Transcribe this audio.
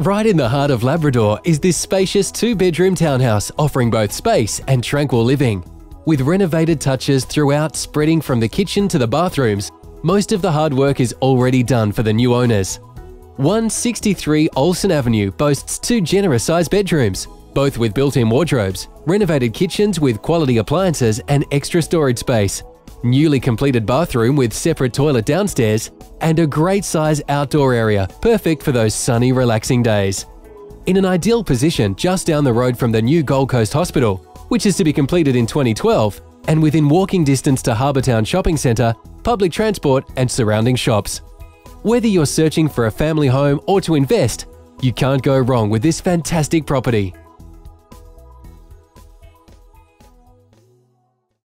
Right in the heart of Labrador is this spacious two-bedroom townhouse offering both space and tranquil living. With renovated touches throughout spreading from the kitchen to the bathrooms, most of the hard work is already done for the new owners. 163 Olsen Avenue boasts two generous-sized bedrooms, both with built-in wardrobes, renovated kitchens with quality appliances and extra storage space, newly completed bathroom with separate toilet downstairs, and a great size outdoor area perfect for those sunny, relaxing days. In an ideal position just down the road from the new Gold Coast Hospital, which is to be completed in 2012, and within walking distance to Harbour Town Shopping Centre, public transport and surrounding shops. Whether you're searching for a family home or to invest, you can't go wrong with this fantastic property.